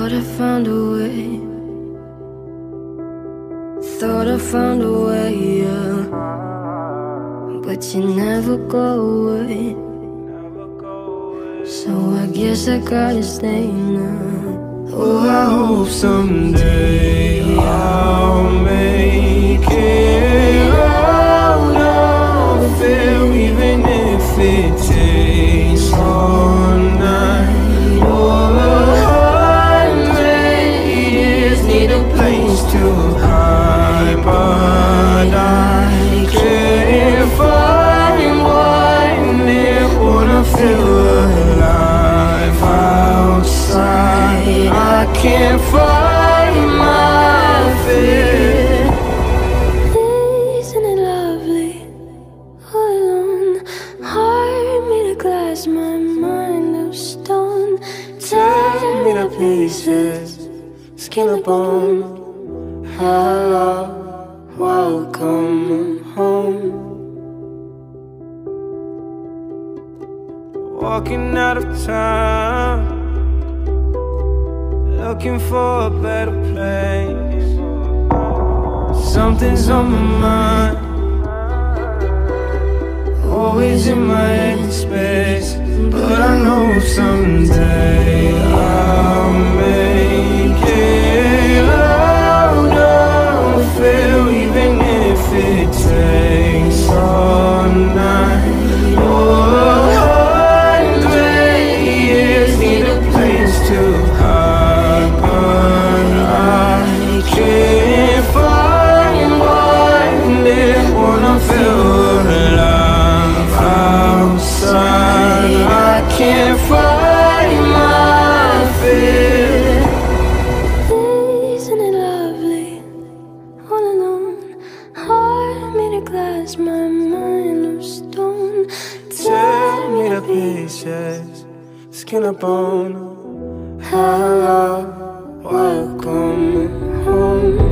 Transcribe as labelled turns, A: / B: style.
A: Thought I found a way. Thought I found a way, yeah. But you never go away. So I guess I gotta stay now.
B: Oh, I hope someday I'll make it out of it, even if it takes pieces, skin and bone. Hello, welcome home. Walking out of town, looking for a better place. Something's on my mind, always in my space. But I know someday
A: glass, my mind of stone.
B: Tear me to pieces, skin and bone. Hello, welcome home.